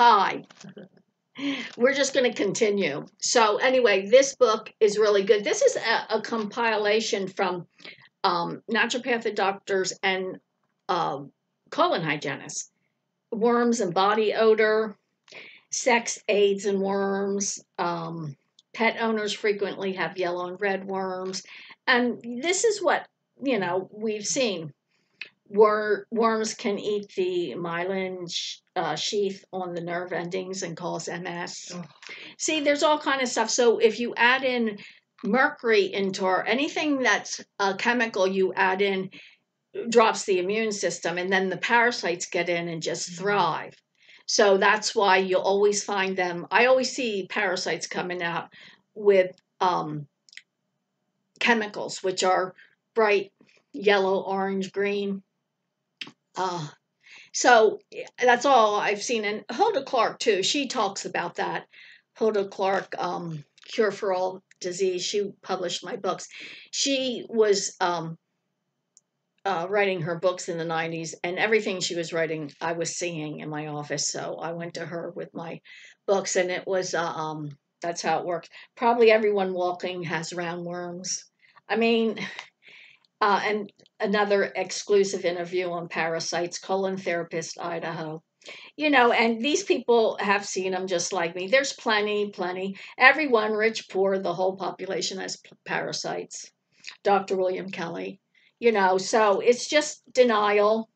Hi. We're just going to continue. So, anyway, this book is really good. This is a, a compilation from um, naturopathic doctors and uh, colon hygienists. Worms and body odor, sex aids and worms. Um, pet owners frequently have yellow and red worms. And this is what, you know, we've seen. Wor- worms can eat the myelin uh, sheath on the nerve endings and cause MS. Oh. See, there's all kind of stuff. So if you add in mercury into or anything that's a chemical you add in drops the immune system and then the parasites get in and just Mhm. thrive. So that's why you'll always find them. I always see parasites coming out with um, chemicals, which are bright yellow, orange, green. Uh, so eh, that's all I've seen. And Hulda Clark, too, she talks about that. Hulda Clark, um, Cure for All Disease, she published my books. She was um, uh, writing her books in the 90s, and everything she was writing, I was seeing in my office. So I went to her with my books, and it was uh, um, that's how it worked. Probably everyone walking has roundworms. I mean, uh, and another exclusive interview on parasites, colon therapist Idaho. You know, and these people have seen them just like me. There's plenty, plenty. Everyone, rich, poor, the whole population has p- parasites. Dr. William Kelly. You know, so it's just denial.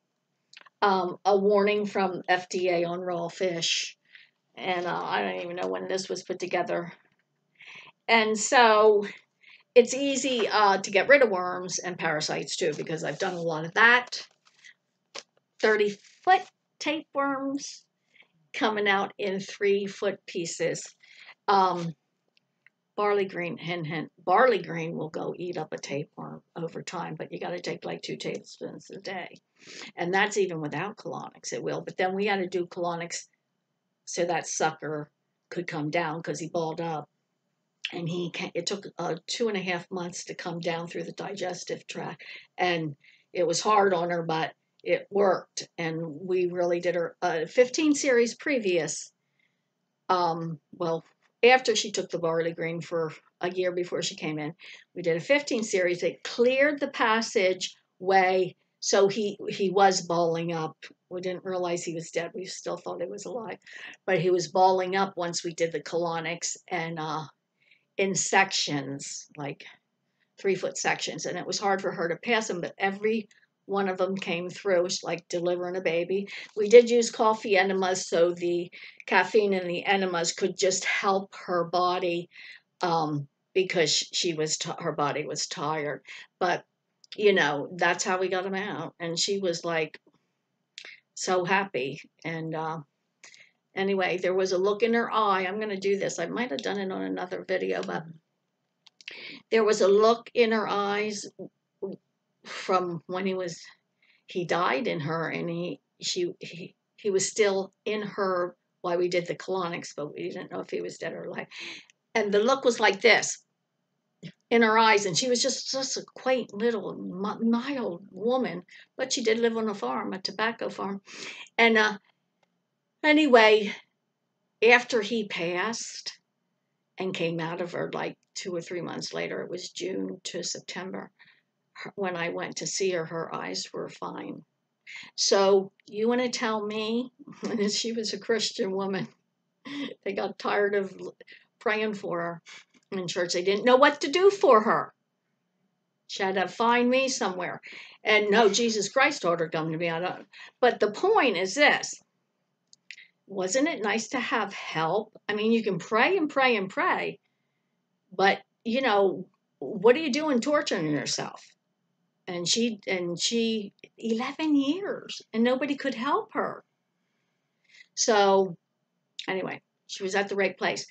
Um, a warning from FDA on raw fish. And uh, I don't even know when this was put together. And so it's easy uh, to get rid of worms and parasites too, because I've done a lot of that. 30 foot tapeworms coming out in three foot pieces. Um, barley green, hint, hint, barley green will go eat up a tapeworm over time, but you got to take like two tablespoons a day. And that's even without colonics, it will. But then we had to do colonics so that sucker could come down because he balled up and he it took uh, two and a half months to come down through the digestive tract and it was hard on her but it worked and we really did her uh, 15 series previous um well after she took the barley green for a year before she came in we did a 15 series it cleared the passage way so he he was balling up. We didn't realize he was dead we still thought he was alive but he was balling up once we did the colonics and uh in sections, like three foot sections, and it was hard for her to pass them, but every one of them came through. Like delivering a baby. We did use coffee enemas, so the caffeine in the enemas could just help her body um, because she was t- her body was tired. But you know that's how we got them out, and she was like so happy and. Uh, anyway, there was a look in her eye. I'm going to do this. I might have done it on another video, but there was a look in her eyes from when he was he died in her and he she he, he was still in her while we did the colonics, but we didn't know if he was dead or alive. And the look was like this in her eyes, and she was just just a quaint little mi- mild woman, but she did live on a farm, a tobacco farm, and uh, anyway, after he passed and came out of her like two or three months later, it was June to September, when I went to see her, her eyes were fine. So you want to tell me, she was a Christian woman, they got tired of praying for her in church. They didn't know what to do for her. She had to find me somewhere. And no, Jesus Christ told her to me. I don't. But the point is this wasn't it nice to have help? I mean, you can pray and pray and pray, but you know, what are you doing torturing yourself? And she and she 11 years and nobody could help her. So, anyway, she was at the right place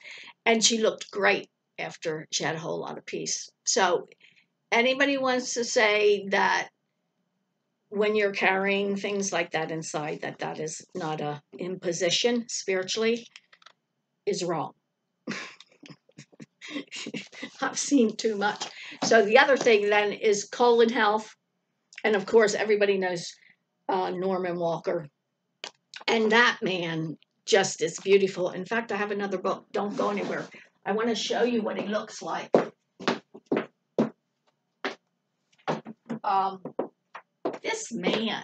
and she looked great after she had a whole lot of peace. So, anybody wants to say that when you're carrying things like that inside that that is not a imposition spiritually is wrong i've seen too much so the other thing then is colon health and of course everybody knows uh, norman walker and that man just is beautiful. In fact, I have another book. Don't go anywhere. I want to show you what he looks like. Um, this man,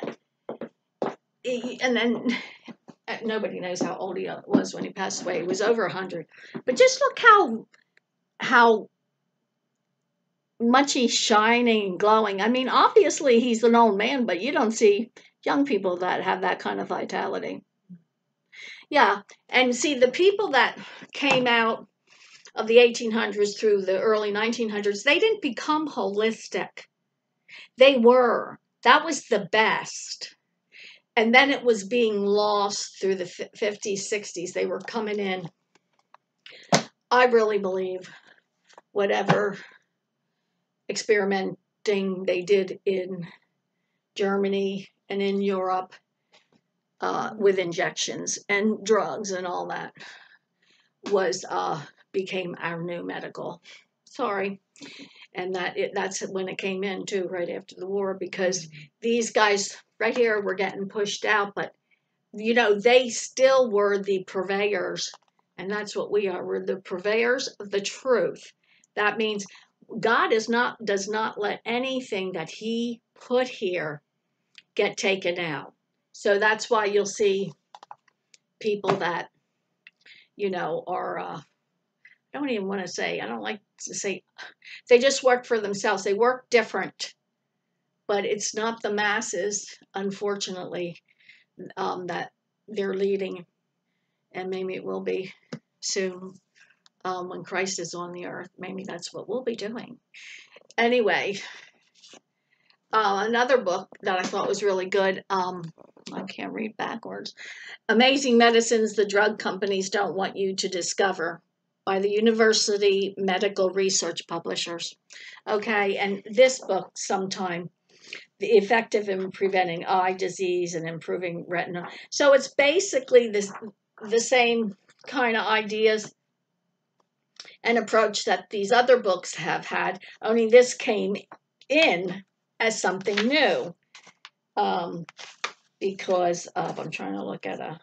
he, and then nobody knows how old he was when he passed away. He was over a hundred. But just look how how much he's shining and glowing. I mean, obviously he's an old man, but you don't see young people that have that kind of vitality. Yeah, and see the people that came out of the 1800s through the early 1900s, they didn't become holistic. They were. That was the best. And then it was being lost through the 50s, 60s. They were coming in. I really believe whatever experimenting they did in Germany and in Europe uh, with injections and drugs and all that was uh, became our new medical. Sorry, and that it, that's when it came in too, right after the war, because these guys right here were getting pushed out, but you know they still were the purveyors, and that's what we are. We're the purveyors of the truth. That means God is not does not let anything that He put here get taken out. So that's why you'll see people that, you know, are, uh, I don't even want to say, I don't like say, they just work for themselves. They work different, but it's not the masses, unfortunately, um, that they're leading. And maybe it will be soon um, when Christ is on the earth. Maybe that's what we'll be doing. Anyway, uh, another book that I thought was really good. Um, I can't read backwards. Amazing Medicines the Drug Companies Don't Want You to Discover by the University Medical Research Publishers. Okay, and this book, sometime, the effective in preventing eye disease and improving retina. So it's basically this the same kind of ideas and approach that these other books have had, only this came in as something new. Um, because of, I'm trying to look at a,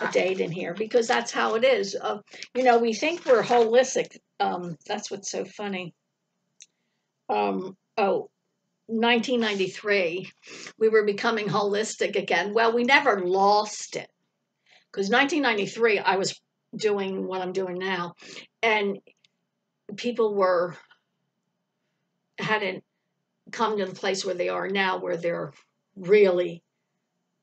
a date in here, because that's how it is. Uh, you know, we think we're holistic. Um, that's what's so funny. Um, oh, 1993, we were becoming holistic again. Well, we never lost it. Because 1993, I was doing what I'm doing now, and people were hadn't come to the place where they are now, where they're really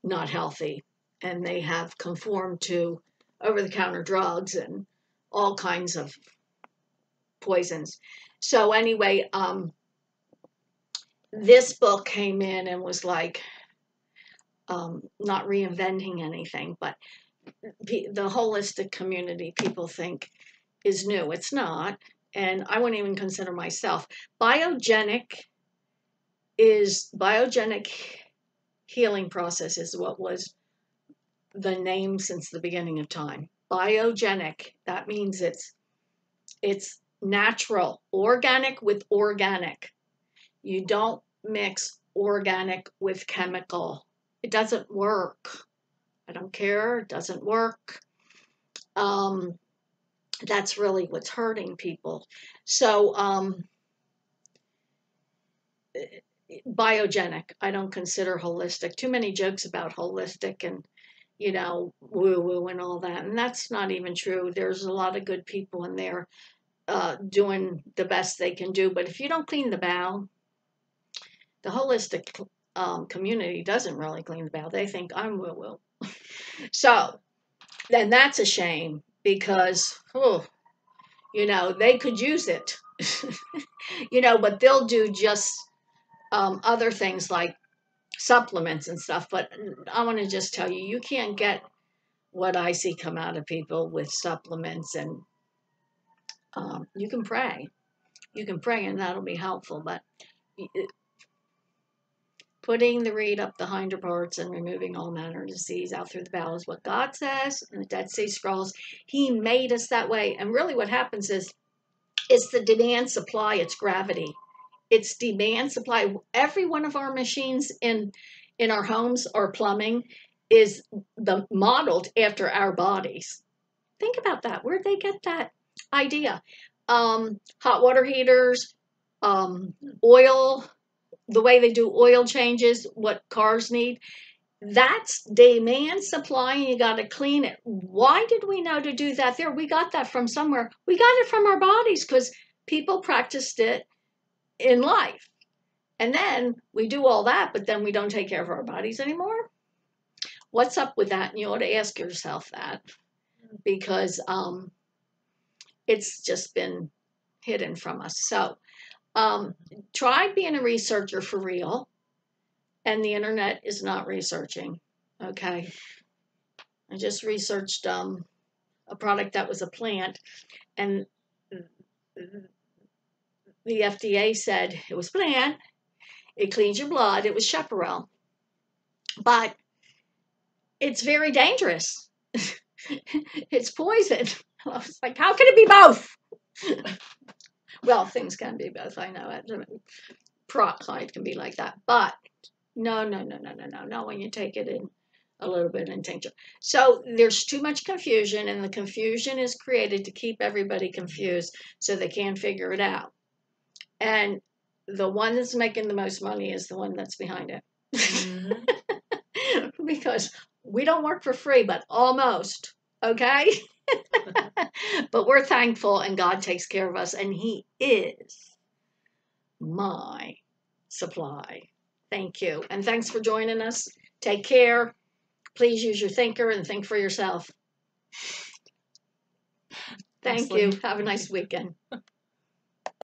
not healthy and they have conformed to over the counter drugs and all kinds of poisons. So, anyway, um, this book came in and was like um, not reinventing anything, but the holistic community people think is new. It's not. And I wouldn't even consider myself. Biogenic is biogenic healing process is what was the name since the beginning of time. Biogenic, that means it's it's natural, organic with organic. You don't mix organic with chemical. It doesn't work. I don't care, it doesn't work. Um, that's really what's hurting people. So, um, biogenic. I don't consider holistic. Too many jokes about holistic and, you know, woo woo and all that. And that's not even true. There's a lot of good people in there uh, doing the best they can do. But if you don't clean the bow, the holistic um, community doesn't really clean the bow. They think I'm woo woo. so then that's a shame because, oh, you know, they could use it. you know, but they'll do just um, other things like supplements and stuff. But I want to just tell you, you can't get what I see come out of people with supplements, and um, you can pray. You can pray, and that'll be helpful. But putting the reed up the hinder parts and removing all manner of disease out through the bowel is what God says in the Dead Sea Scrolls. He made us that way. And really, what happens is it's the demand supply, it's gravity it's demand supply. Every one of our machines in in our homes or plumbing is the modeled after our bodies. Think about that. Where'd they get that idea? Um, hot water heaters, um, oil, the way they do oil changes, what cars need. That's demand supply, and you got to clean it. Why did we know to do that there? We got that from somewhere. We got it from our bodies because people practiced it in life. And then we do all that, but then we don't take care of our bodies anymore. What's up with that? And you ought to ask yourself that because um, it's just been hidden from us. So um, try being a researcher for real, and the internet is not researching. Okay. I just researched um, a product that was a plant, and the FDA said it was plant, it cleans your blood, it was chaparral. But it's very dangerous. it's poison. I was like, how can it be both? well, things can be both. I know it. Peroxide can be like that, but no, no, no, no, no, no, no. When you take it in a little bit in tincture, so there's too much confusion, and the confusion is created to keep everybody confused, so they can't figure it out. And the one that's making the most money is the one that's behind it, mm-hmm. because we don't work for free, but almost. Okay. but we're thankful, and God takes care of us, and He is my supply. Thank you. And thanks for joining us. Take care. Please use your thinker and think for yourself. Thank you. Have a nice weekend.